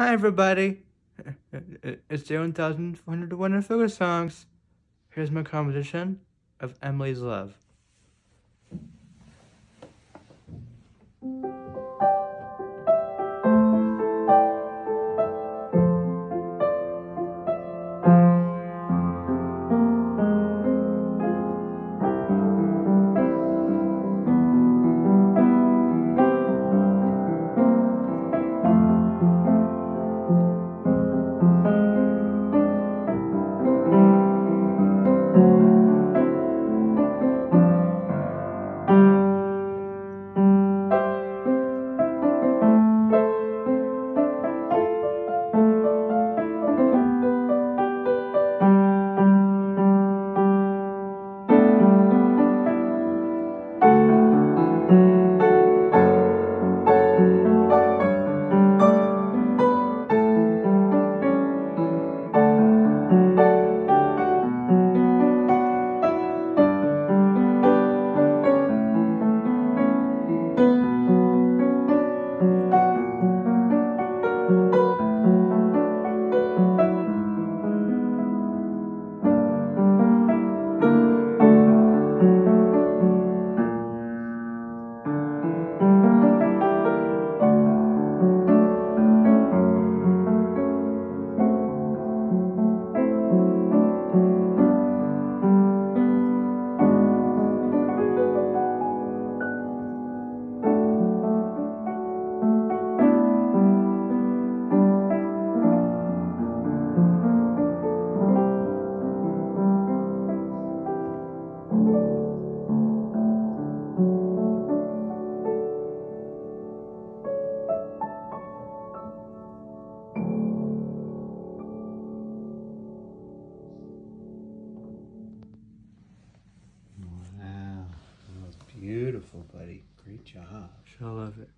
Hi, everybody. It's day 1401 of Focus Songs. Here's my composition of Emilee's Love. Beautiful, buddy. Great job. I love it.